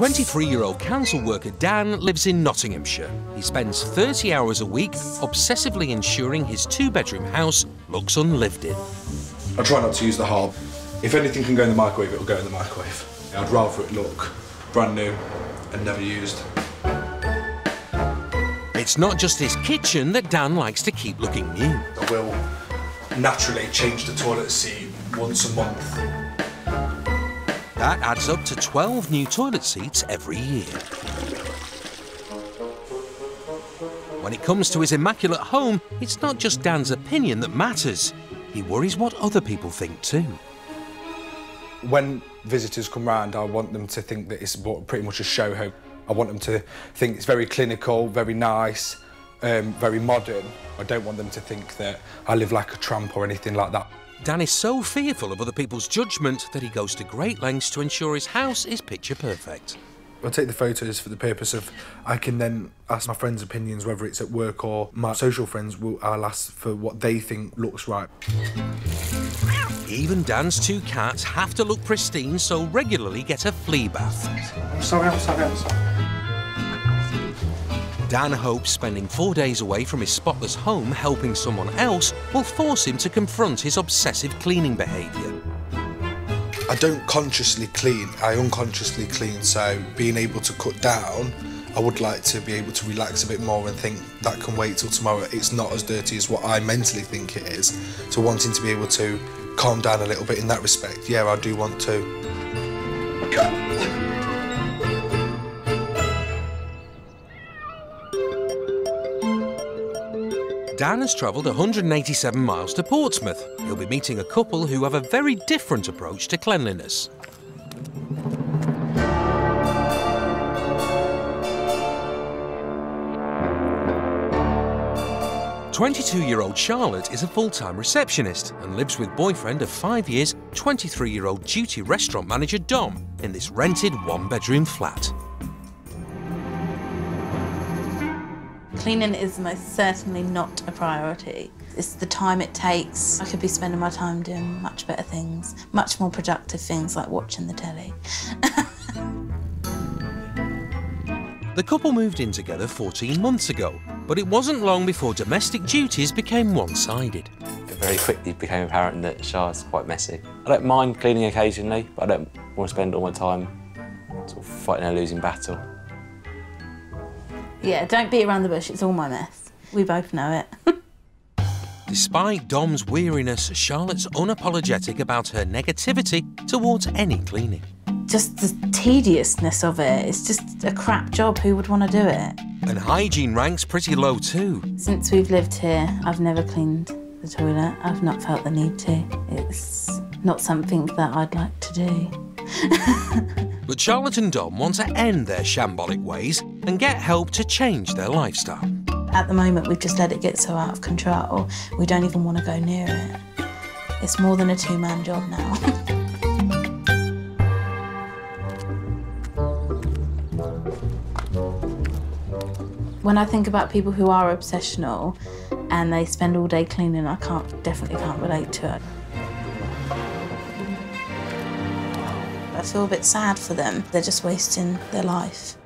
23-year-old council worker Dan lives in Nottinghamshire. He spends 30 hours a week obsessively ensuring his two-bedroom house looks unlived in. I try not to use the hob. If anything can go in the microwave, it'll go in the microwave. I'd rather it look brand new and never used. It's not just his kitchen that Dan likes to keep looking new. I will naturally change the toilet seat once a month. That adds up to 12 new toilet seats every year. When it comes to his immaculate home, it's not just Dan's opinion that matters. He worries what other people think too. When visitors come round, I want them to think that it's pretty much a show home. I want them to think it's very clinical, very nice, um, very modern. I don't want them to think that I live like a tramp or anything like that. Dan is so fearful of other people's judgment that he goes to great lengths to ensure his house is picture perfect. I take the photos for the purpose of I can then ask my friends' opinions, whether it's at work or my social friends. Will I'll ask for what they think looks right. Even Dan's two cats have to look pristine, so regularly get a flea bath. I'm sorry, I'm sorry, I'm sorry. Dan hopes spending four days away from his spotless home helping someone else will force him to confront his obsessive cleaning behaviour. I don't consciously clean, I unconsciously clean, so being able to cut down, I would like to be able to relax a bit more and think that can wait till tomorrow. It's not as dirty as what I mentally think it is. So wanting to be able to calm down a little bit in that respect, yeah, I do want to. Dan has travelled 187 miles to Portsmouth. He'll be meeting a couple who have a very different approach to cleanliness. Twenty-two-year-old Charlotte is a full-time receptionist and lives with boyfriend of five years, 23-year-old duty restaurant manager Dom in this rented one-bedroom flat. Cleaning is most certainly not a priority. It's the time it takes. I could be spending my time doing much better things, much more productive things like watching the telly. the couple moved in together 14 months ago, but it wasn't long before domestic duties became one-sided. It very quickly became apparent that Char's quite messy. I don't mind cleaning occasionally, but I don't want to spend all my time sort of fighting a losing battle. Yeah, don't beat around the bush, it's all my mess. We both know it. Despite Dom's weariness, Charlotte's unapologetic about her negativity towards any cleaning. Just the tediousness of it, it's just a crap job, who would want to do it? And hygiene ranks pretty low too. Since we've lived here, I've never cleaned the toilet. I've not felt the need to. It's not something that I'd like to do. But Charlotte and Dom want to end their shambolic ways and get help to change their lifestyle. At the moment, we've just let it get so out of control, we don't even want to go near it. It's more than a two-man job now. when I think about people who are obsessional and they spend all day cleaning, I can't definitely can't relate to it. I feel a bit sad for them. They're just wasting their life.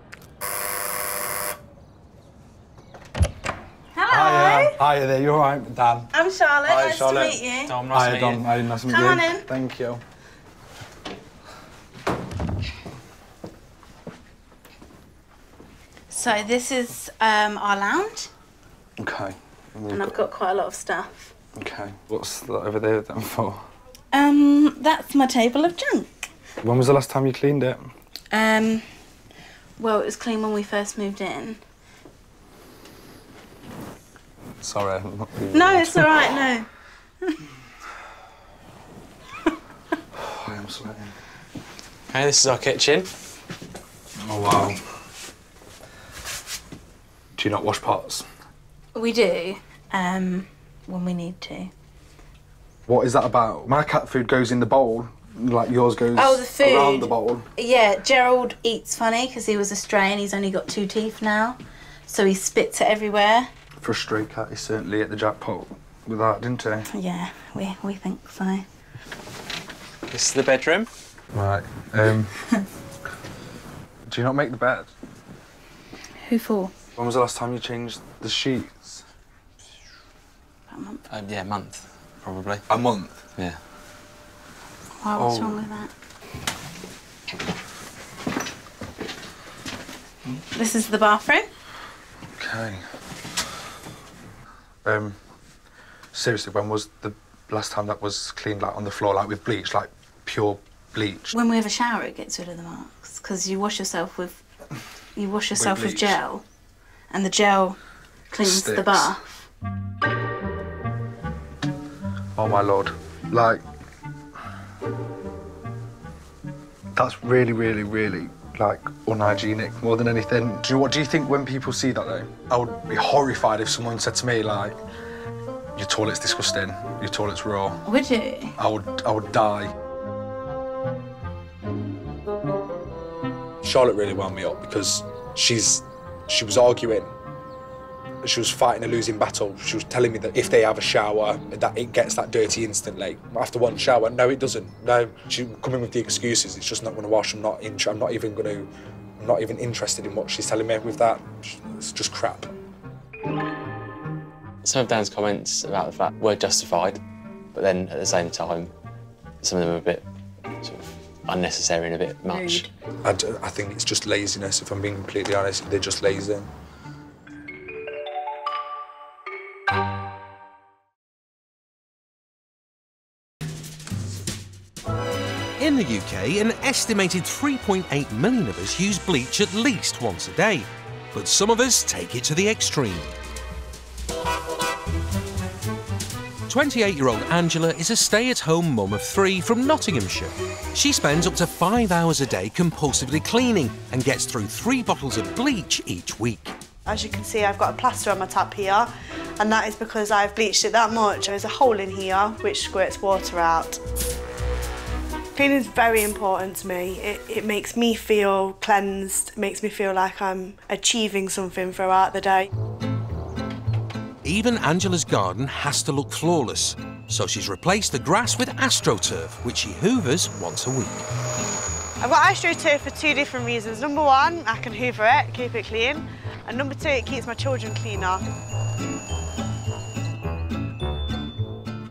Hello. Hiya, Hiya there, you all right, Dan? I'm Charlotte. Hi, nice Charlotte. to meet you. Dom, nice Hiya, to meet Dom. you. Hiya, nice to meet Come you. on in. Thank you. So this is um, our lounge. Okay. And, and I've got quite a lot of stuff. Okay. What's that over there then for? Um, that's my table of junk. When was the last time you cleaned it? Um, well, it was clean when we first moved in. Sorry, No, it's all right, no. I am sweating. Hey, this is our kitchen. Oh, wow. Do you not wash pots? We do, um, when we need to. What is that about? My cat food goes in the bowl, like yours goes oh, the food. around the bowl. Yeah, Gerald eats funny because he was a stray and he's only got two teeth now. So he spits it everywhere. For a he's certainly at the jackpot with that, didn't he? Yeah, we, we think so. This is the bedroom. Right. Um, Do you not make the bed? Who for? When was the last time you changed the sheets? About a month. Um, yeah, a month, probably. A month. Yeah. Why, what's Oh. wrong with that? This is the bathroom. Okay. Um, seriously, when was the last time that was cleaned, like on the floor, like with bleach, like pure bleach? When we have a shower, it gets rid of the marks because you wash yourself with you wash yourself with, bleach. gel, and the gel cleans the bath. Oh my lord. Like, that's really, really, really, like, unhygienic more than anything. Do you what do you think when people see that though? I would be horrified if someone said to me, like, your toilet's disgusting, your toilet's raw. Would you? I would, I would die. Charlotte really wound me up because she's, she was arguing. She was fighting a losing battle. She was telling me that if they have a shower, that it gets that dirty instantly after one shower. No, it doesn't. No, she coming with the excuses. It's just not going to wash. I'm not. In, I'm not even going to. I'm not even interested in what she's telling me with that. It's just crap. Some of Dan's comments about the flat were justified, but then at the same time, some of them are a bit sort of unnecessary and a bit much. Rude. I, d- I think it's just laziness. If I'm being completely honest, they're just lazy. In the UK, an estimated 3.8 million of us use bleach at least once a day, but some of us take it to the extreme. 28 year old Angela is a stay at home mum of three from Nottinghamshire. She spends up to five hours a day compulsively cleaning and gets through three bottles of bleach each week. As you can see, I've got a plaster on my tap here, and that is because I've bleached it that much. There's a hole in here which squirts water out. Cleaning is very important to me. It, it makes me feel cleansed, makes me feel like I'm achieving something throughout the day. Even Angela's garden has to look flawless, so she's replaced the grass with AstroTurf, which she hoovers once a week. I've got AstroTurf for two different reasons. Number one, I can hoover it, keep it clean. And number two, it keeps my children cleaner.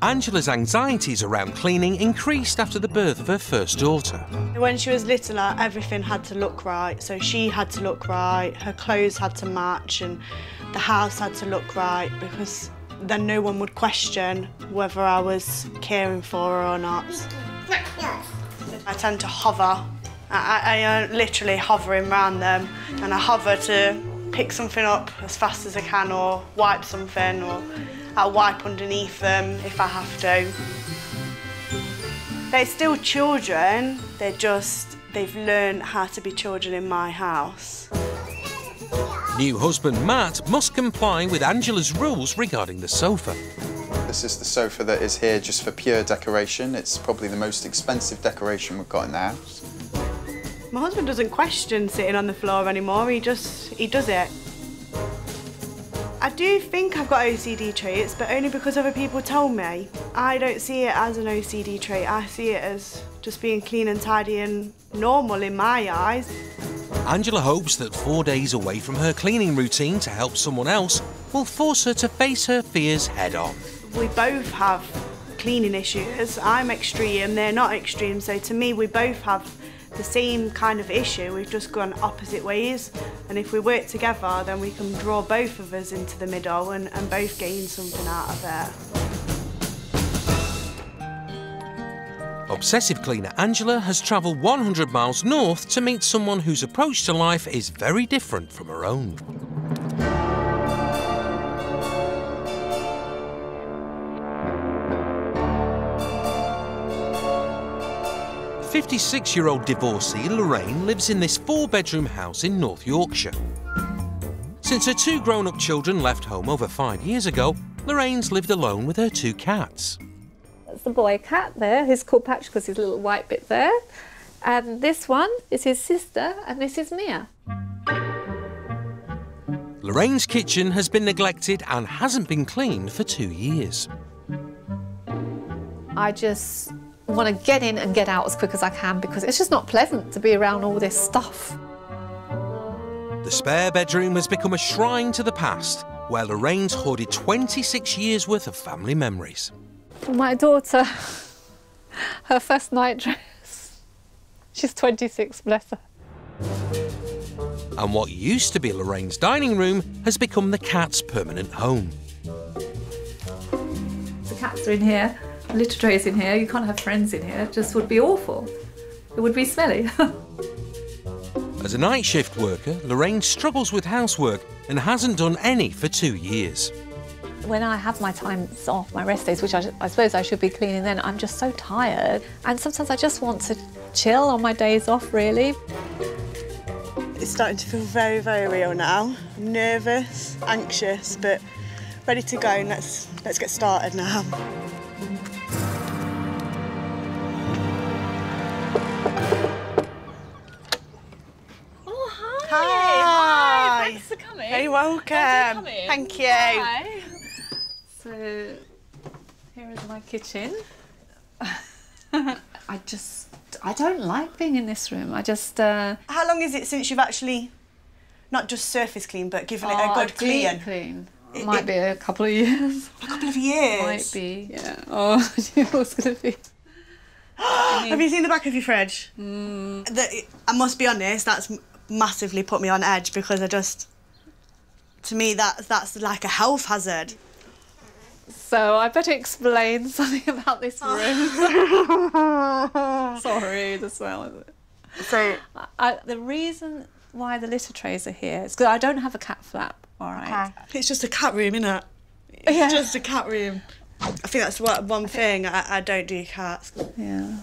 Angela's anxieties around cleaning increased after the birth of her first daughter. When she was littler, uh, everything had to look right. So she had to look right, her clothes had to match, and the house had to look right because then no one would question whether I was caring for her or not. I tend to hover. I, I, I uh, literally hovering around them, and I hover to pick something up as fast as I can, or wipe something, or I'll wipe underneath them if I have to. They're still children, they're just, they've learned how to be children in my house. New husband Matt must comply with Angela's rules regarding the sofa. This is the sofa that is here just for pure decoration. It's probably the most expensive decoration we've got in the house. My husband doesn't question sitting on the floor anymore, he just, he does it. I do think I've got OCD traits, but only because other people told me. I don't see it as an OCD trait, I see it as just being clean and tidy and normal in my eyes. Angela hopes that four days away from her cleaning routine to help someone else will force her to face her fears head on. We both have cleaning issues. I'm extreme, they're not extreme, so to me, we both have the same kind of issue. We've just gone opposite ways, and if we work together, then we can draw both of us into the middle and, and both gain something out of it. Obsessive cleaner Angela has travelled 100 miles north to meet someone whose approach to life is very different from her own. Fifty-six-year-old divorcee Lorraine lives in this four-bedroom house in North Yorkshire. Since her two grown-up children left home over five years ago, Lorraine's lived alone with her two cats. That's the boy cat there. He's called Patch because he's a little white bit there. And this one is his sister, and this is Mia. Lorraine's kitchen has been neglected and hasn't been cleaned for two years. I just want to get in and get out as quick as I can because it's just not pleasant to be around all this stuff. The spare bedroom has become a shrine to the past, where Lorraine's hoarded 26 years worth of family memories. My daughter, her first night dress. She's 26, bless her. And what used to be Lorraine's dining room has become the cat's permanent home. The cats are in here, litter tray's in here, you can't have friends in here, it just would be awful. It would be smelly. As a night shift worker, Lorraine struggles with housework and hasn't done any for two years. when I have my times off, my rest days, which I, I suppose I should be cleaning then, I'm just so tired. And sometimes I just want to chill on my days off, really. It's starting to feel very, very real now. I'm nervous, anxious, but ready to go. And let's let's get started now. Thanks for coming. Very welcome. Thank you. Hi. So, here is my kitchen. I just, I don't like being in this room. I just, uh, How long is it since you've actually not just surface clean, but given it a oh, good deep clean? clean. It- Might it- be a couple of years. A couple of years. Might be, yeah. Oh, I knew it was going to be. Have you seen the back of your fridge? Mm. The- I must be honest, that's massively put me on edge because I just, to me, that that's like a health hazard. So I better explain something about this room. Sorry, the smell of it. So, I, the reason why the litter trays are here is because I don't have a cat flap. All right. it's just a cat room, isn't it? It's Yeah. just a cat room. I think that's what, one thing I, I don't do cats. Yeah.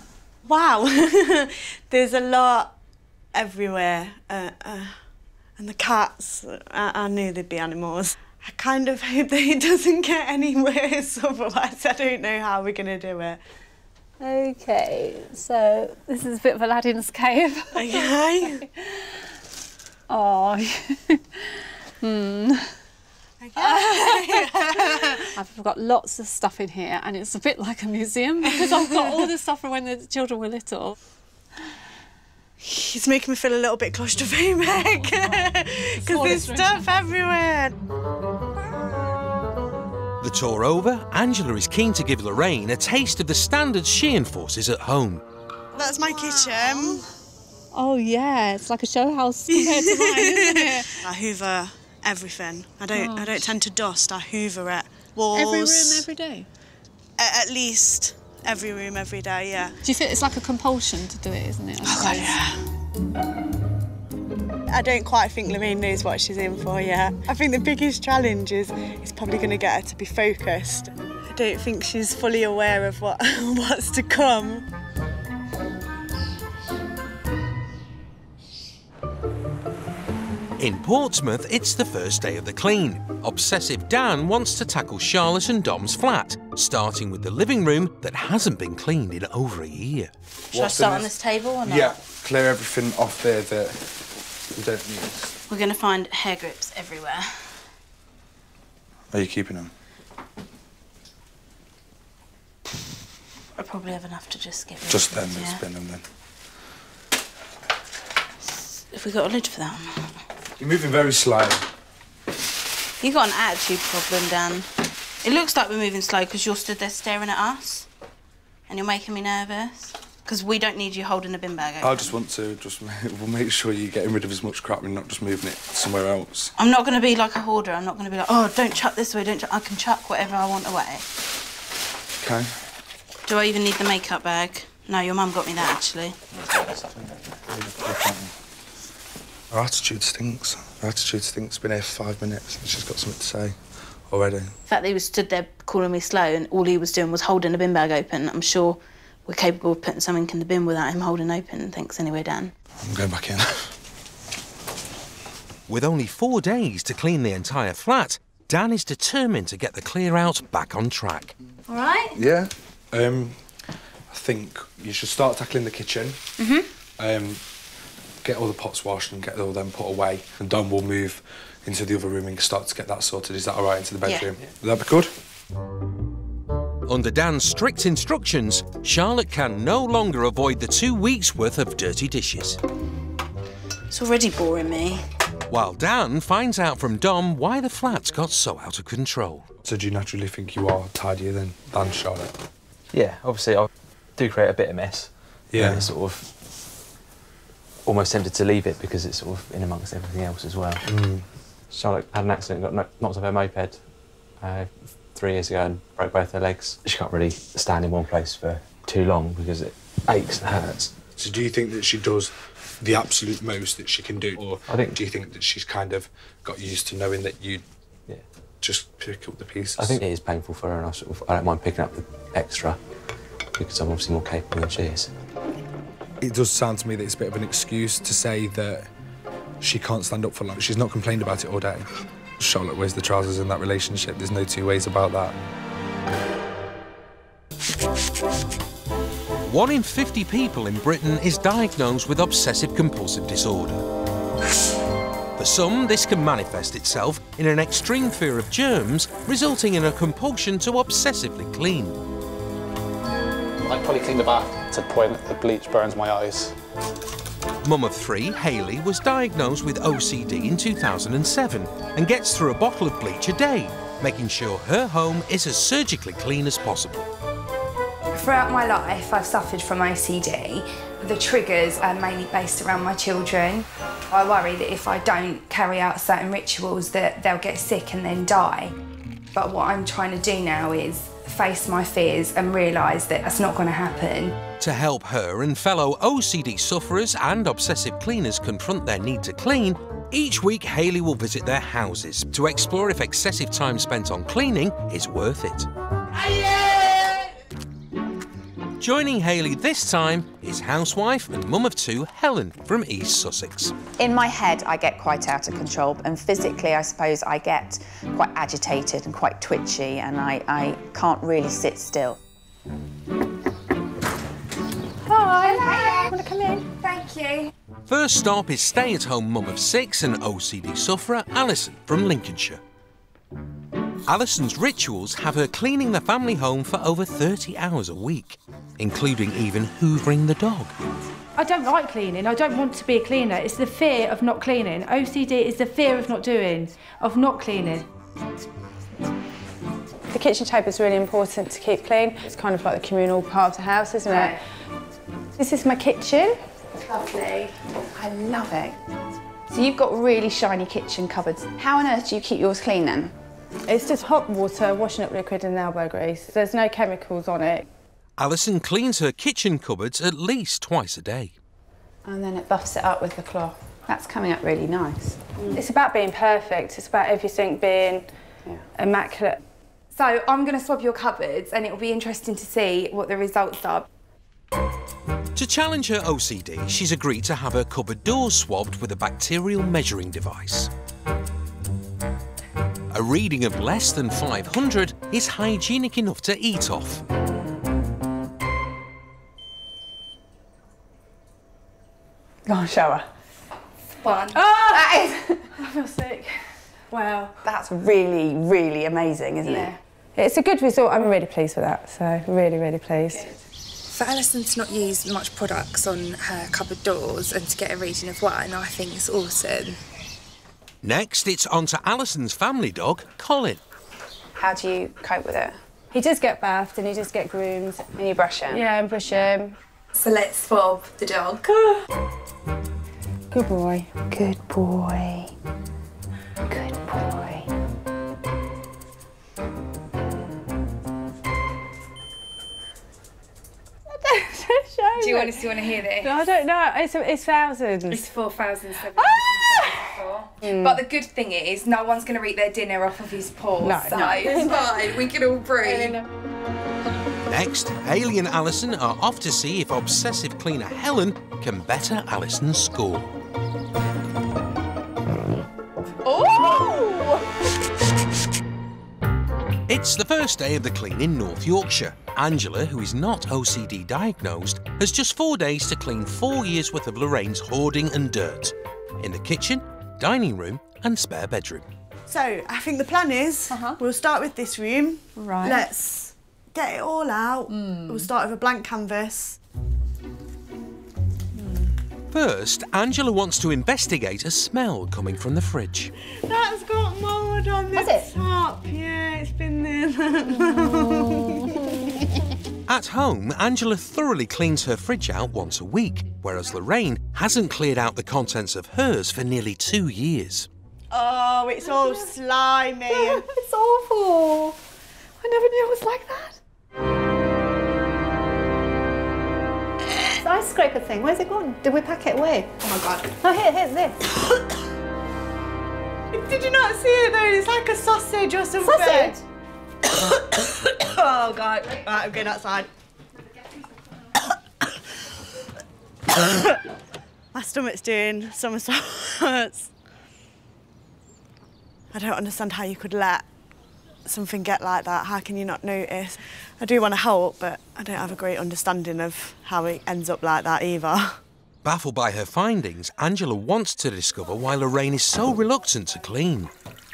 Wow, there's a lot everywhere, uh, uh, and the cats. I, I knew there'd be animals. I kind of hope that it doesn't get any worse. Otherwise, I don't know how we're gonna do it. Okay, so this is a bit of Aladdin's cave. Okay. Oh. hmm. I've got lots of stuff in here, and it's a bit like a museum because I've got all this stuff from when the children were little. It's making me feel a little bit claustrophobic oh, because there's stuff everywhere. The tour over, Angela is keen to give Lorraine a taste of the standards she enforces at home. That's my kitchen. Oh yeah, it's like a show house compared to mine, isn't it? I hoover everything. I don't. I don't tend to dust. I hoover it. Walls. Every room, every day. A- at least every room every day. Yeah. Do you feel it's like a compulsion to do it, isn't it? Oh God, yeah. I don't quite think Lorraine knows what she's in for yet. I think the biggest challenge is, is probably going to get her to be focused. I don't think she's fully aware of what what's to come. In Portsmouth, it's the first day of the clean. Obsessive Dan wants to tackle Charlotte and Dom's flat, starting with the living room that hasn't been cleaned in over a year. Should I start on this table or not? Yeah, clear everything off there that we don't need. We're going to find hair grips everywhere. Are you keeping them? I probably have enough to just get rid Just of then, them, let's yeah. spin them then. Have we got a lid for that? You're moving very slow. You got an attitude problem, Dan. It looks like we're moving slow because you're stood there staring at us, and you're making me nervous. Because we don't need you holding a bin bag. Open. I just want to just we'll make sure you're getting rid of as much crap and not just moving it somewhere else. I'm not going to be like a hoarder. I'm not going to be like, oh, don't chuck this away. Don't. Chuck. I can chuck whatever I want away. Okay. Do I even need the makeup bag? No, your mum got me that actually. Her attitude stinks. Her attitude stinks. Been here for five minutes and she's got something to say already. The fact that he was stood there calling me slow and all he was doing was holding a bin bag open, I'm sure we're capable of putting something in the bin without him holding open. Thanks anyway, Dan. I'm going back in. With only four days to clean the entire flat, Dan is determined to get the clear out back on track. All right. Yeah. Um, I think you should start tackling the kitchen. Mm-hmm. Um, get all the pots washed and get all them put away. And Dom will move into the other room and start to get that sorted. Is that all right? Into the bedroom. Yeah. bedroom. Would that be good? Under Dan's strict instructions, Charlotte can no longer avoid the two weeks' worth of dirty dishes. It's already boring me. while Dan finds out from Dom why the flat's got so out of control. So do you naturally think you are tidier than, than Charlotte? Yeah, obviously I do create a bit of mess. Yeah. And sort of almost tempted to leave it because it's sort of in amongst everything else as well. Charlotte had an accident, got knocked off her moped uh, three years ago and broke both her legs. She can't really stand in one place for too long because it aches and hurts. So do you think that she does the absolute most that she can do? Or I think- do you think that she's kind of got used to knowing that you Yeah. just pick up the pieces? I think it is painful for her and I, sort of, I don't mind picking up the extra because I'm obviously more capable than she is. It does sound to me that it's a bit of an excuse to say that she can't stand up for long. She's not complained about it all day. Charlotte wears the trousers in that relationship. There's no two ways about that. One in 50 people in Britain is diagnosed with obsessive compulsive disorder. For some, this can manifest itself in an extreme fear of germs, resulting in a compulsion to obsessively clean. I probably clean the bath to the point that the bleach burns my eyes. Mum of three, Hayley, was diagnosed with OCD in 2007 and gets through a bottle of bleach a day, making sure her home is as surgically clean as possible. Throughout my life, I've suffered from OCD. The triggers are mainly based around my children. I worry that if I don't carry out certain rituals that they'll get sick and then die. But what I'm trying to do now is face my fears and realise that that's not going to happen. To help her and fellow OCD sufferers and obsessive cleaners confront their need to clean, each week Hayley will visit their houses to explore if excessive time spent on cleaning is worth it. Joining Hayley this time is housewife and mum of two Helen from East Sussex. In my head, I get quite out of control, and physically, I suppose I get quite agitated and quite twitchy, and I, I can't really sit still. Hi. Want to come in? Thank you. First stop is stay at home mum of six and OCD sufferer Alison from Lincolnshire. Alison's rituals have her cleaning the family home for over 30 hours a week, including even hoovering the dog. I don't like cleaning. I don't want to be a cleaner. It's the fear of not cleaning. OCD is the fear of not doing, of not cleaning. The kitchen table is really important to keep clean. It's kind of like the communal part of the house, isn't Right. it? This is my kitchen. Lovely. I love it. So you've got really shiny kitchen cupboards. How on earth do you keep yours clean then? It's just hot water, washing up liquid and elbow grease. There's no chemicals on it. Alison cleans her kitchen cupboards at least twice a day. And then it buffs it up with the cloth. That's coming up really nice. Mm. It's about being perfect. It's about everything being immaculate. So I'm going to swab your cupboards and it will be interesting to see what the results are. To challenge her OCD, she's agreed to have her cupboard doors swabbed with a bacterial measuring device. A reading of less than 500 is hygienic enough to eat off. Go on, shower. One. Oh! That is. I feel sick. Wow. That's really, really amazing, isn't Yeah. it? It's a good result. I'm really pleased with that. So, really, really pleased. For Alison to not use much products on her cupboard doors and to get a reading of one, I think is awesome. Next, it's on to Alison's family dog, Colin. How do you cope with it? He does get bathed and he does get groomed. And you brush him? Yeah, and brush him. So let's swab the dog. Good boy. Good boy. Good boy. Do you want to, do you want to hear this? I don't know. It's, it's thousands. It's 4,774. Mm. But the good thing is, no one's going to eat their dinner off of his paws. No. so No. it's fine. We can all breathe. Next, Hayley and Alison are off to see if obsessive cleaner Helen can better Alison's score. It's the first day of the clean in North Yorkshire. Angela, who is not OCD diagnosed, has just four days to clean four years' worth of Lorraine's hoarding and dirt in the kitchen, dining room, and spare bedroom. So I think the plan is uh-huh. we'll start with this room. Right. Let's get it all out. Hmm. We'll start with a blank canvas. Hmm. First, Angela wants to investigate a smell coming from the fridge. That's got mould on the top. Yeah, it's been there. Oh. At home, Angela thoroughly cleans her fridge out once a week, whereas Lorraine hasn't cleared out the contents of hers for nearly two years. oh, it's all slimy. it's awful. I never knew it was like that. The ice scraper thing, where's it gone? Did we pack it away? Oh my god. Oh, here, here's this. Did you not see it though? It's like a sausage or something. Sausage? Oh god. Right, I'm getting outside. My stomach's doing somersaults. I don't understand how you could let something get like that. How can you not notice? I do want to help, but I don't have a great understanding of how it ends up like that either. Baffled by her findings, Angela wants to discover why Lorraine is so reluctant to clean.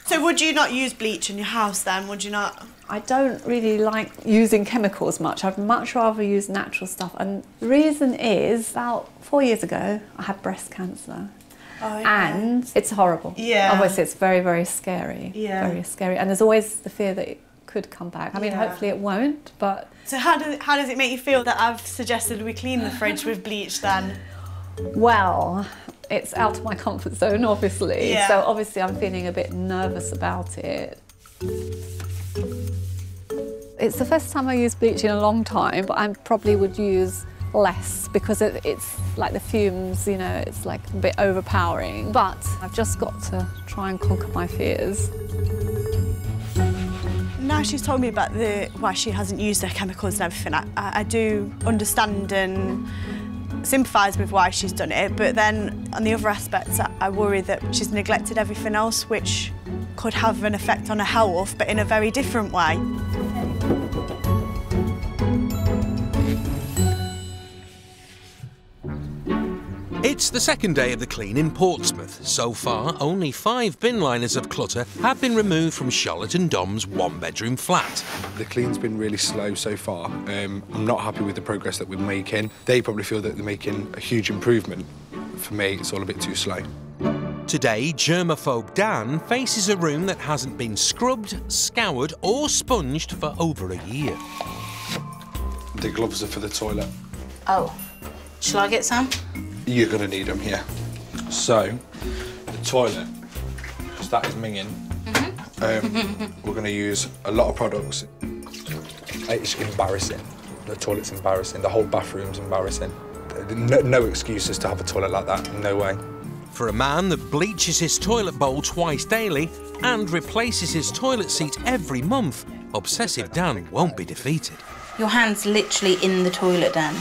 So would you not use bleach in your house then? Would you not? I don't really like using chemicals much. I'd much rather use natural stuff. And the reason is about four years ago, I had breast cancer. Oh, yeah. And it's horrible. Yeah. Obviously, it's very, very scary. Yeah. Very scary. And there's always the fear that it could come back. I mean, Yeah. hopefully it won't, but So how does how does it make you feel that I've suggested we clean the fridge with bleach then? well, it's out of my comfort zone, obviously. Yeah. So obviously, I'm feeling a bit nervous about it. It's the first time I use bleach in a long time, but I probably would use less because it, it's like the fumes, you know, it's like a bit overpowering. But I've just got to try and conquer my fears. Now she's told me about the why she hasn't used her chemicals and everything. I, I I do understand and sympathise with why she's done it, but then on the other aspects, I, worry that she's neglected everything else, which could have an effect on her health, but in a very different way. It's the second day of the clean in Portsmouth. So far, only five bin liners of clutter have been removed from Charlotte and Dom's one bedroom flat. The clean's been really slow so far. Um, I'm not happy with the progress that we're making. They probably feel that they're making a huge improvement. For me, it's all a bit too slow. Today, germaphobe Dan faces a room that hasn't been scrubbed, scoured, or sponged for over a year. The gloves are for the toilet. Oh, shall I get some? You're gonna need them here. So, the toilet, because that is minging. Um, we're gonna use a lot of products. It's embarrassing. The toilet's embarrassing. The whole bathroom's embarrassing. No, no excuses to have a toilet like that. No way. For a man that bleaches his toilet bowl twice daily and replaces his toilet seat every month, obsessive Dan won't be defeated. Your hand's literally in the toilet, Dan.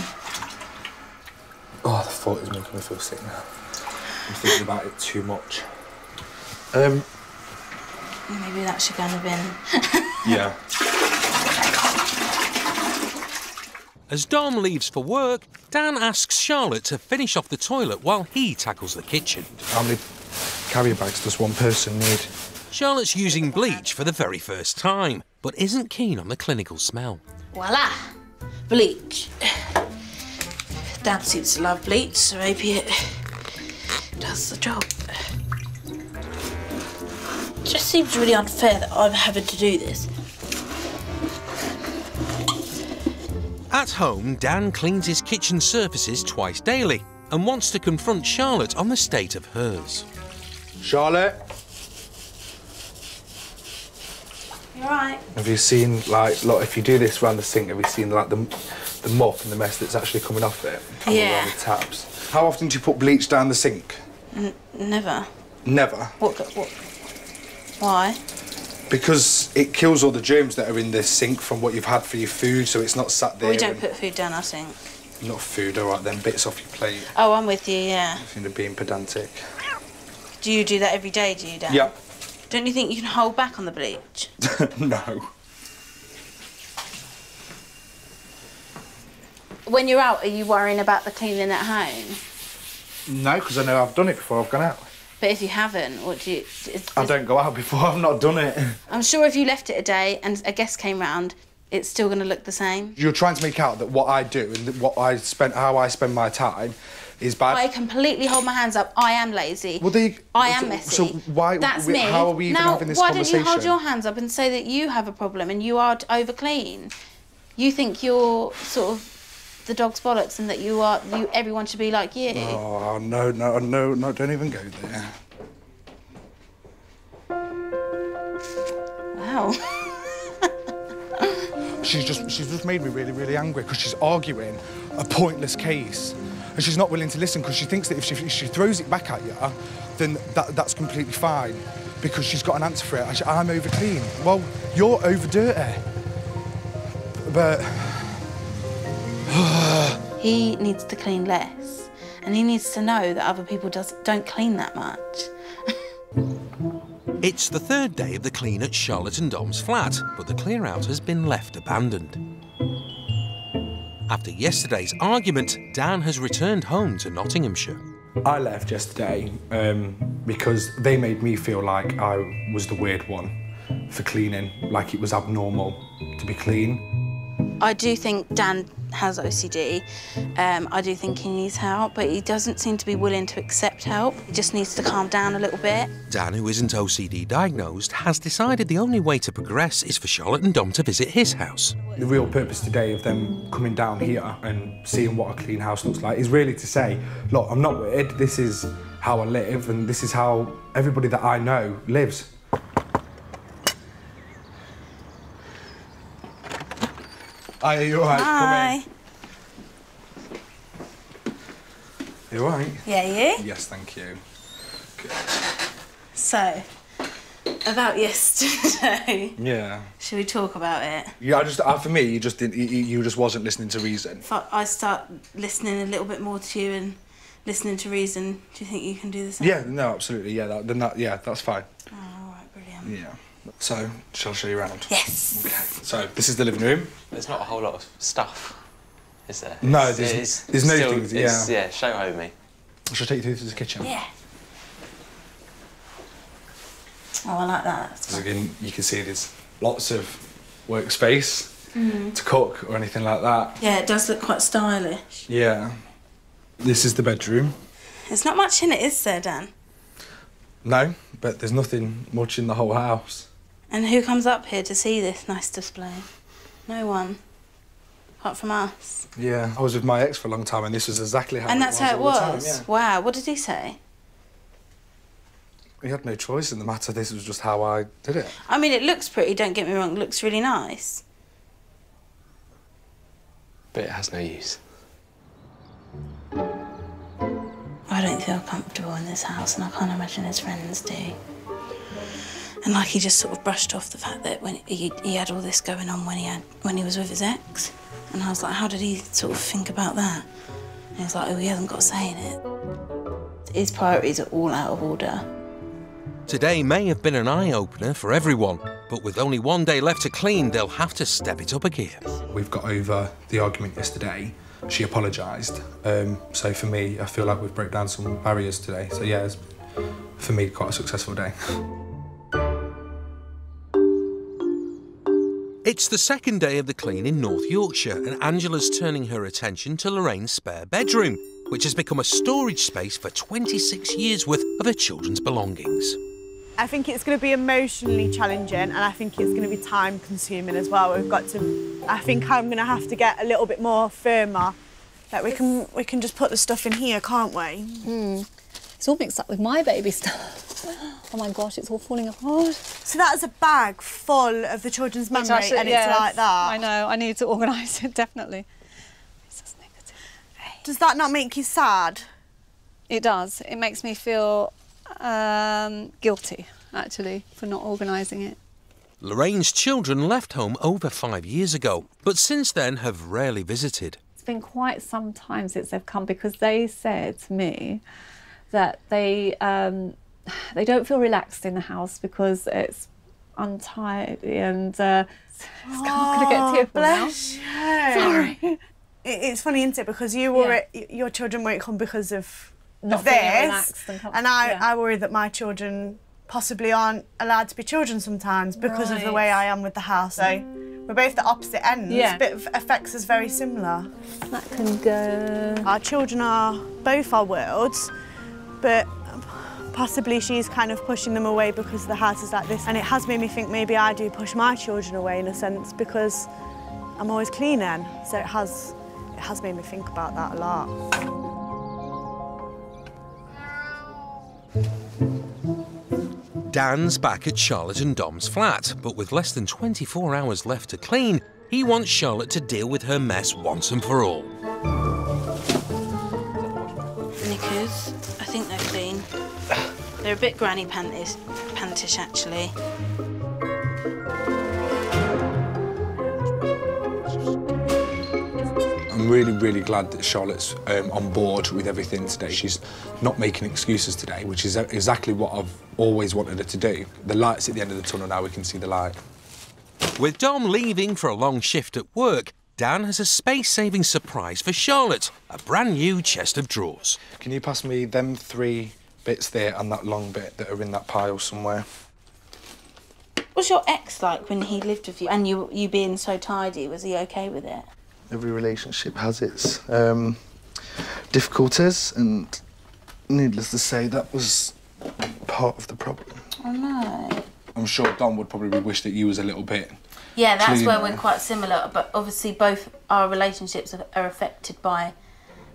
Oh, the thought is making me feel sick now. I'm thinking about it too much. Um, Maybe that should go in the bin. yeah. As Dom leaves for work, Dan asks Charlotte to finish off the toilet while he tackles the kitchen. How many carrier bags does one person need? Charlotte's using bleach for the very first time, but isn't keen on the clinical smell. Voila! Bleach. Dan seems to love bleach, so maybe it does the job. Just seems really unfair that I'm having to do this. At home, Dan cleans his kitchen surfaces twice daily and wants to confront Charlotte on the state of hers. Charlotte, You alright? have you seen like look if you do this around the sink, have you seen like the the muck and the mess that's actually coming off it? Yeah. The taps. How often do you put bleach down the sink? N- never. Never. What? What? Why? Because it kills all the germs that are in the sink from what you've had for your food, so it's not sat there. we don't put food down our sink. Not food, all right then, bits off your plate. Oh, I'm with you. Yeah. I think they're being pedantic. Do you do that every day? Do you, Dan? Yeah. Don't you think you can hold back on the bleach? no. When you're out, are you worrying about the cleaning at home? No, because I know I've done it before I've gone out. But if you haven't, what do you? Is, I don't go out before I've not done it. I'm sure if you left it a day and a guest came round, it's still going to look the same. You're trying to make out that what I do and what I spend, how I spend my time, is bad. I completely hold my hands up. I am lazy. Well, they- I am so- messy. so why- That's we- me. how are we even now, having this why don't you hold your hands up and say that you have a problem and you are over clean? You think you're sort of the dog's bollocks and that you are you everyone should be like you. Oh no, no, no, no! Don't even go there. Wow. She's just she's just made me really really angry because she's arguing a pointless case, and she's not willing to listen because she thinks that if she, if she throws it back at you, then that, that's completely fine because she's got an answer for it. I I'm over clean. Well, you're over dirty. But he needs to clean less, and he needs to know that other people does, don't clean that much. It's the third day of the clean at Charlotte and Dom's flat, but the clear out has been left abandoned. After yesterday's argument, Dan has returned home to Nottinghamshire. I left yesterday um, because they made me feel like I was the weird one for cleaning, like it was abnormal to be clean. I do think Dan has OCD. Um, I do think he needs help, but he doesn't seem to be willing to accept help. He just needs to calm down a little bit. Dan, who isn't OCD diagnosed, has decided the only way to progress is for Charlotte and Dom to visit his house. The real purpose today of them coming down here and seeing what a clean house looks like is really to say, look, I'm not weird, this is how I live and this is how everybody that I know lives. Hi, are you alright? Hi. You alright? Yeah, you? Yes, thank you. So, about yesterday. Yeah. Should we talk about it? Yeah, I just, uh, for me, you just didn't, you, you just wasn't listening to reason. If I, I start listening a little bit more to you and listening to reason, do you think you can do the same? Yeah, no, absolutely, yeah, that, then that, yeah, that's fine. Oh, all right, brilliant. Yeah. So, shall I show you around? Yes. Okay. So, this is the living room. There's not a whole lot of stuff, is there? No, It's- there's- it's there's no still- things, it's- yeah. Yeah, show home me. Shall I take you through to the kitchen? Yeah. Oh, I like that. So again, you can see there's lots of workspace Mm. to cook or anything like that. Yeah, it does look quite stylish. Yeah. This is the bedroom. There's not much in it, is there, Dan? No, but there's nothing much in the whole house. And who comes up here to see this nice display? No one. Apart from us. Yeah. I was with my ex for a long time, and this was exactly how. and it that's was how it all the time, was? yeah. Wow, what did he say? We had no choice in the matter. This was just how I did it. I mean, it looks pretty, don't get me wrong, it looks really nice. But it has no use. I don't feel comfortable in this house, and I can't imagine his friends do. And like he just sort of brushed off the fact that when he, he had all this going on when he had when he was with his ex, and I was like, how did he sort of think about that? And he was like, oh, he hasn't got a say in it. His priorities are all out of order. Today may have been an eye opener for everyone, but with only one day left to clean, they'll have to step it up a gear. We've got over the argument yesterday. She apologised. Um, so for me, I feel like we've broke down some barriers today. So yeah, it's for me quite a successful day. It's the second day of the clean in North Yorkshire, and Angela's turning her attention to Lorraine's spare bedroom, which has become a storage space for 26 years worth of her children's belongings. I think it's going to be emotionally challenging and I think it's going to be time consuming as well. We've got to, I think I'm going to have to get a little bit more firmer. Like we can, we can just put the stuff in here, can't we? Hmm. It's all mixed up with my baby stuff. Oh my gosh, it's all falling apart. So that is a bag full of the children's memory Which should- and yes, it's like that. I know, I need to organise it, definitely. It's just negative. Does that not make you sad? It does. It makes me feel um, guilty, actually, for not organising it. Lorraine's children left home over five years ago, but since then have rarely visited. It's been quite some time since they've come because they said to me that they um, they don't feel relaxed in the house because it's untidy and uh, I'm gonna get Oh, tearful now. bless you. Sorry. It's funny, isn't it? Because you worry your children won't come because of, Not of this, and com- I, yeah. I worry that my children possibly aren't allowed to be children sometimes because of the way I am with the house. So We're both the opposite ends, Yeah. but affects us very similar. That can go. Our children are both our worlds, but possibly she's kind of pushing them away because the house is like this. And it has made me think maybe I do push my children away in a sense because I'm always cleaning. So it has, it has made me think about that a lot. Dan's back at Charlotte and Dom's flat, but with less than 24 hours left to clean, he wants Charlotte to deal with her mess once and for all. Knickers, They're a bit granny panties, pantish actually. I'm really, really glad that Charlotte's um, on board with everything today. She's not making excuses today, which is exactly what I've always wanted her to do. The light's at the end of the tunnel now, we can see the light. With Dom leaving for a long shift at work, Dan has a space-saving surprise for Charlotte, a brand new chest of drawers. Can you pass me them three bits there and that long bit that are in that pile somewhere? Was your ex like when he lived with you and you you being so tidy? Was he okay with it? Every relationship has its um, difficulties, and needless to say, that was part of the problem. Oh no. I'm sure Dom would probably wish that you was a little bit. Yeah, that's clean. where we're quite similar, but obviously both our relationships are, are affected by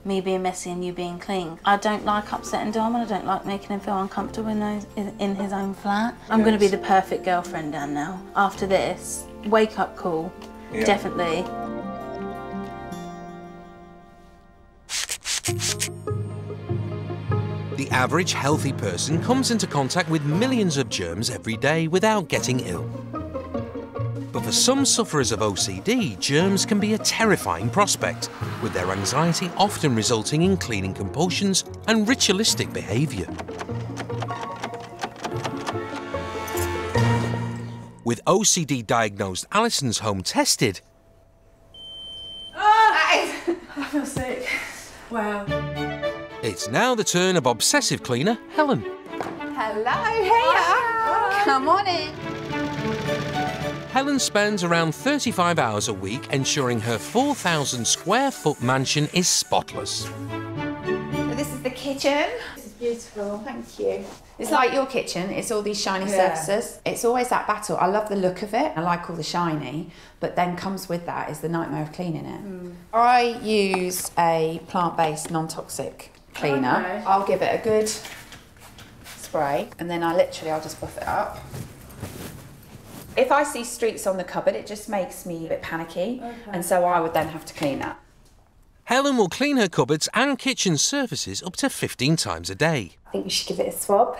me being messy and you being clean. I don't like upsetting Dom and I don't like making him feel uncomfortable in, those, in, in his own flat. I'm going to be the perfect girlfriend, Dan, now. After this, wake up call, Yeah. definitely. The average healthy person comes into contact with millions of germs every day without getting ill. But for some sufferers of OCD, germs can be a terrifying prospect, with their anxiety often resulting in cleaning compulsions and ritualistic behaviour. With OCD diagnosed Alison's home tested, I feel sick. Wow. it's now the turn of obsessive cleaner Helen. Hello, hiya. Come on in. Helen spends around 35 hours a week ensuring her 4,000 square foot mansion is spotless. So this is the kitchen. This is beautiful. Thank you. It's like your kitchen. It's all these shiny Yeah. surfaces. It's always that battle. I love the look of it. I like all the shiny, but then comes with that is the nightmare of cleaning it. Hmm. I use a plant-based, non-toxic cleaner. Okay. I'll give it a good spray, and then I literally I'll just buff it up. If I see streaks on the cupboard, it just makes me a bit panicky, and so I would then have to clean that. Helen will clean her cupboards and kitchen surfaces up to 15 times a day. I think we should give it a swab.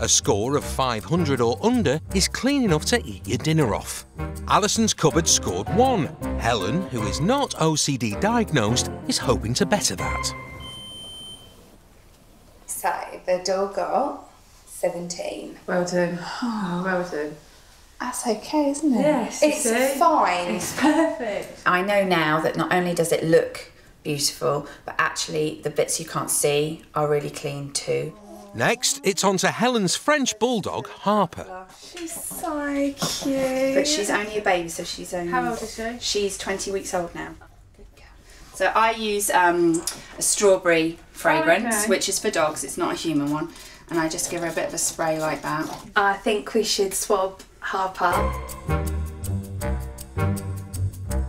A score of 500 or under is clean enough to eat your dinner off. Alison's cupboard scored 1. Helen, who is not OCD diagnosed, is hoping to better that. So the door got 17. Well done. Oh, well done. That's okay, isn't it? Yes, it's see? fine. It's perfect. I know now that not only does it look beautiful, but actually the bits you can't see are really clean too. Next, it's on to Helen's French bulldog, Harper. She's so cute. But she's only a baby, so she's only. How old is she? She's 20 weeks old now. So I use um, a strawberry fragrance, Okay. which is for dogs. It's not a human one, and I just give her a bit of a spray like that. I think we should swab Harper.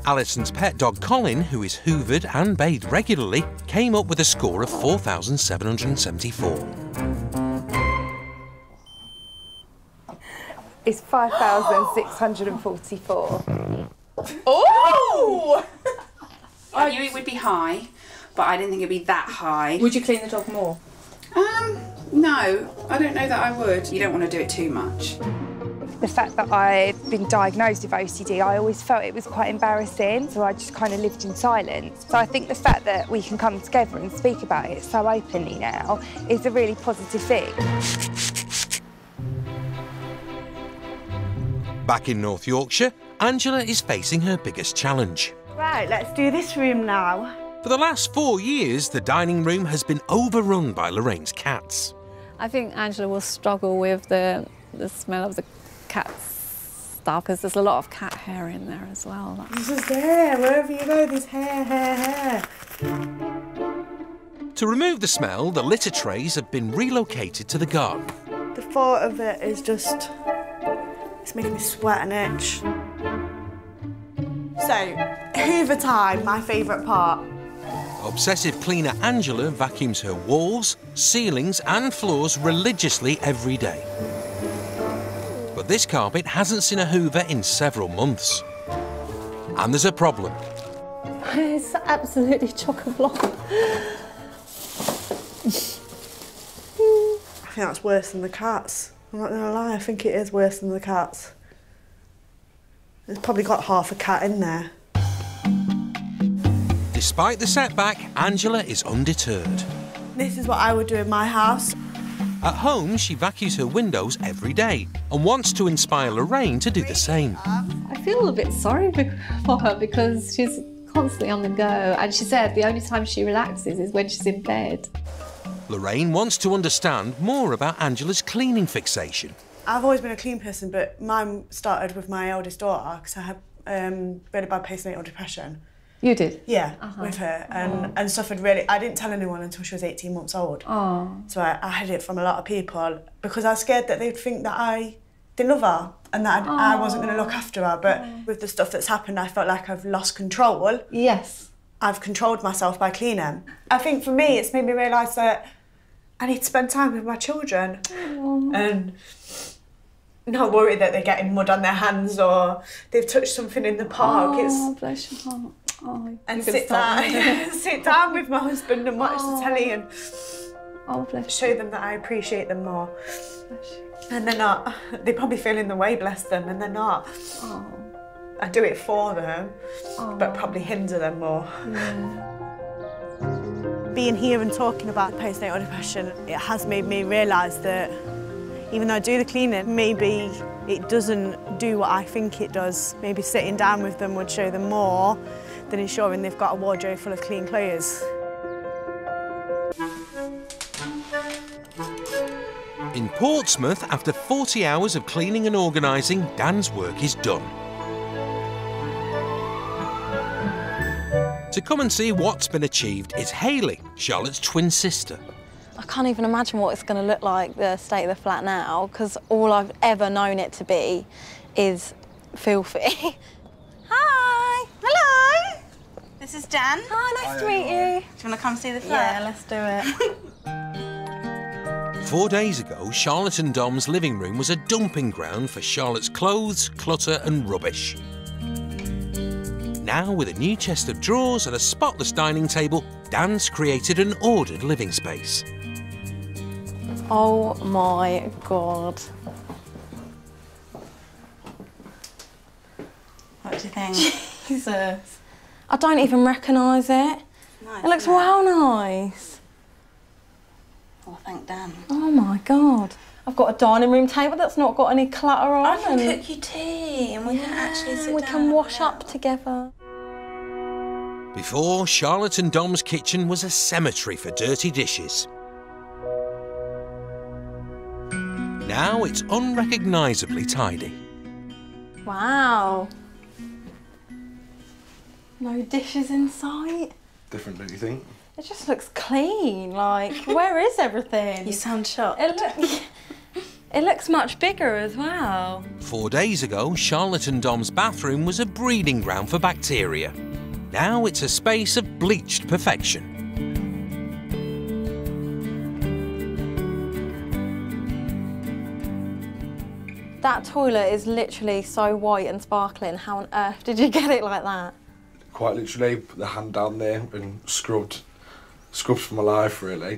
Alison's pet dog Colin, who is hoovered and bathed regularly, came up with a score of 4,774. It's 5,644. Oh! I knew it would be high, but I didn't think it'd be that high. Would you clean the dog more? Um, no, I don't know that I would. You don't want to do it too much. The fact that I've been diagnosed with OCD, I always felt it was quite embarrassing, so I just kind of lived in silence. So I think the fact that we can come together and speak about it so openly now is a really positive thing. Back in North Yorkshire, Angela is facing her biggest challenge. Right, let's do this room now. For the last four years, the dining room has been overrun by Lorraine's cats. I think Angela will struggle with the, the smell of the cat's stuff because there's a lot of cat hair in there as well. That's- This is there, wherever you go, there's hair, hair, hair. To remove the smell, the litter trays have been relocated to the garden. The thought of it is just, it's making me sweat and itch. So, Hoover time, my favourite part. Obsessive cleaner Angela vacuums her walls, ceilings, and floors religiously every day. But this carpet hasn't seen a Hoover in several months. And there's a problem. It's absolutely chock-a-block. I think that's worse than the cats. I'm not gonna lie, I think it is worse than the cats. It's probably got half a cat in there. Despite the setback, Angela is undeterred. This is what I would do in my house. At home, she vacuums her windows every day and wants to inspire Lorraine to do the same. I feel a bit sorry for her because she's constantly on the go. And she said the only time she relaxes is when she's in bed. Lorraine wants to understand more about Angela's cleaning fixation. I've always been a clean person, but mine started with my eldest daughter because I had um, really bad postnatal depression. You did? Yeah, Uh-huh. with her, and, and suffered really. I didn't tell anyone until she was 18 months old. Oh. So I, I hid it from a lot of people because I was scared that they'd think that I didn't love her and that I'd, I wasn't going to look after her. But with the stuff that's happened, I felt like I've lost control. Yes. I've controlled myself by cleaning. I think for me, it's made me realise that I need to spend time with my children and not worry that they're getting mud on their hands or they've touched something in the park. Oh, it's bless your heart. Oh, and sit down, sit down with my husband and watch the telly and oh, show them that I appreciate them more. And they're not. They probably feel in the way, bless them, and they're not. Oh. I do it for them, but probably hinder them more. Being here and talking about postnatal depression, it has made me realise that even though I do the cleaning, maybe it doesn't do what I think it does. Maybe sitting down with them would show them more than ensuring they've got a wardrobe full of clean clothes. In Portsmouth, after 40 hours of cleaning and organising, Dan's work is done. To come and see what's been achieved is Hayley, Charlotte's twin sister. I can't even imagine what it's going to look like, the state of the flat now, because all I've ever known it to be is filthy. Hi. Hello. This is Dan. Hi, nice to meet you. Do you want to come see the flat? Yeah, let's do it. Four days ago, Charlotte and Dom's living room was a dumping ground for Charlotte's clothes, clutter, and rubbish. Now, with a new chest of drawers and a spotless dining table, Dan's created an ordered living space. Oh my god. What do you think? Jesus. I don't even recognise it. Nice, it looks isn't well nice. Oh, thank Dan. Oh my god. I've got a dining room table that's not got any clutter on. I can and cook you tea and we can actually sit we down can wash have up together. Before, Charlotte and Dom's kitchen was a cemetery for dirty dishes. Now it's unrecognisably tidy. Wow. No dishes in sight. Different, don't you think? It just looks clean. Like, where is everything? You sound shocked. It, look, it looks much bigger as well. Four days ago, Charlotte and Dom's bathroom was a breeding ground for bacteria. Now it's a space of bleached perfection. That toilet is literally so white and sparkling. How on earth did you get it like that? Quite literally, put the hand down there and scrubbed, scrubbed for my life, really.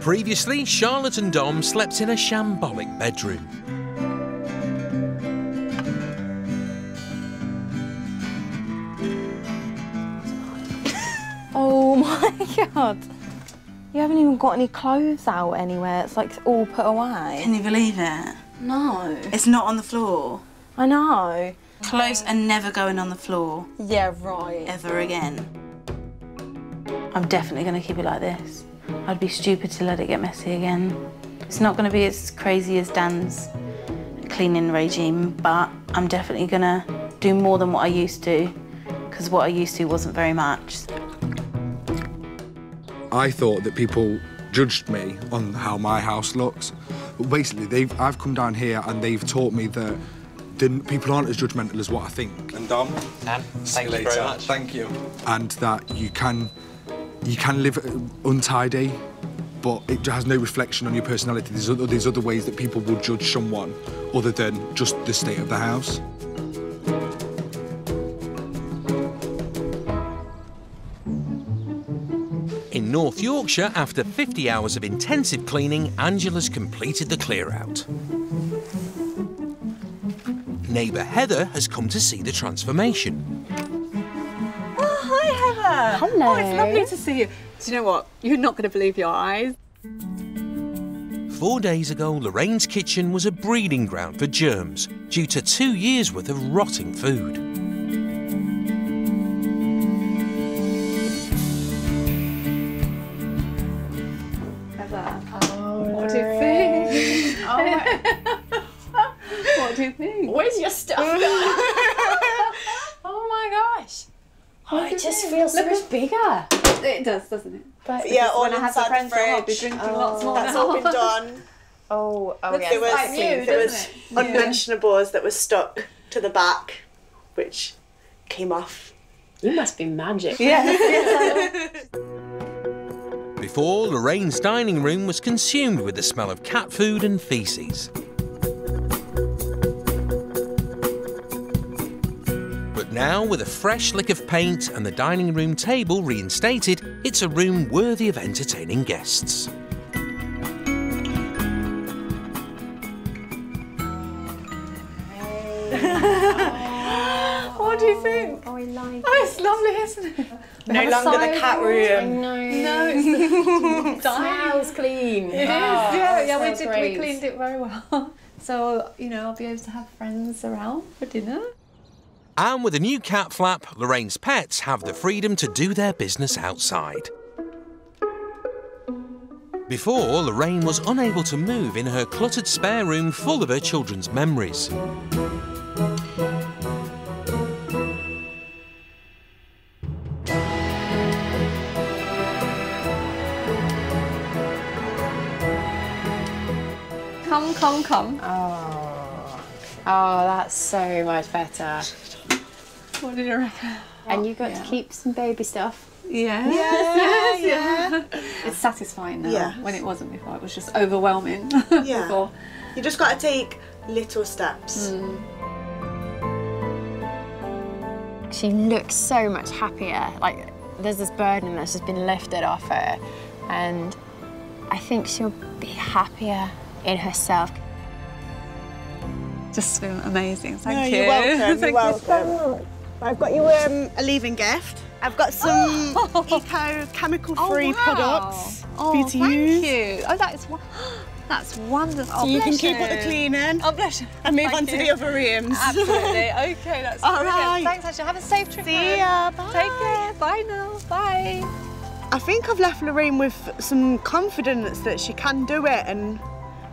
Previously, Charlotte and Dom slept in a shambolic bedroom. Oh my god. You haven't even got any clothes out anywhere. It's like all put away. Can you believe it? No. It's not on the floor. I know. Clothes are never going on the floor. Yeah, right. Ever again. I'm definitely going to keep it like this. I'd be stupid to let it get messy again. It's not going to be as crazy as Dan's cleaning regime, but I'm definitely gonna do more than what I used to because what I used to wasn't very much. I thought that people judged me on how my house looks. But basically, they've, I've come down here and they've taught me that the, people aren't as judgmental as what I think. And Dom, Anne, thank you very much. Thank you. And that you can, you can live untidy, but it has no reflection on your personality. There's other, there's other ways that people will judge someone other than just the state of the house. In North Yorkshire, after 50 hours of intensive cleaning, Angela's completed the clear out. Neighbour Heather has come to see the transformation. Oh, hi, Heather. Hello. Oh, it's lovely to see you. Do you know what? You're not going to believe your eyes. Four days ago, Lorraine's kitchen was a breeding ground for germs due to two years' worth of rotting food. Where's your stuff gone? oh my gosh. Oh, it just feels so Look much bigger. It does, doesn't it? But Yeah, all when I have the inside friends the I'll be fridge. drinking lots oh. more That's now. all been done. Oh, oh Look, yes. there was, quite new, there doesn't was it? unmentionables that were stuck to the back, which came off. You must be magic. Yes. Before, Lorraine's dining room was consumed with the smell of cat food and feces. Now, with a fresh lick of paint and the dining room table reinstated, it's a room worthy of entertaining guests. what do you think? Oh, I like Oh, it's lovely, isn't it? No longer the cat room. No. No, it's the Smells clean. It is, Oh, yeah, it yeah. We smells did. We cleaned it very well. So you know, I'll be able to have friends around for dinner. And with a new cat flap, Lorraine's pets have the freedom to do their business outside. Before, Lorraine was unable to move in her cluttered spare room full of her children's memories. Come, come, come. Oh, oh, that's so much better. What did you reckon? And you got to keep some baby stuff. Yes. Yeah, yes, yeah. It's satisfying now. Yes. When it wasn't before, it was just overwhelming. Yeah. before. You just got to take little steps. Mm. She looks so much happier. Like there's this burden that's just been lifted off her, and I think she'll be happier in herself. Just been amazing. Thank No, you. you're welcome. Thank you're you so welcome. I've got you um, a leaving gift. I've got some eco chemical free Oh, wow. products Oh, for you to thank use. you. Oh, that's that's wonderful. So you can bless keep up the cleaning Oh, bless you. and move Thank on to the other rooms. Absolutely. Okay, that's All brilliant. right. Thanks, Ashley. Have a safe trip. See home. ya. Bye. Take care. Bye now. Bye. I think I've left Lorraine with some confidence that she can do it and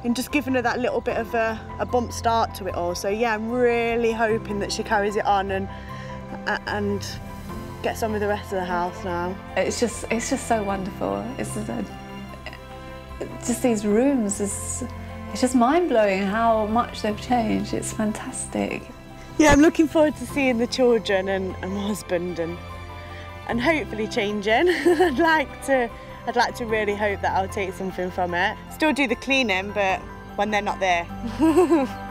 and just giving her that little bit of a, a bump start to it all. So yeah, I'm really hoping that she carries it on and and gets on with the rest of the house now. It's just it's just so wonderful. It's just, a, just these rooms is it's just mind blowing how much they've changed. It's fantastic. Yeah, I'm looking forward to seeing the children and, and my husband and and hopefully changing. I'd like to I'd like to really hope that I'll take something from it. Still do the cleaning, but when they're not there.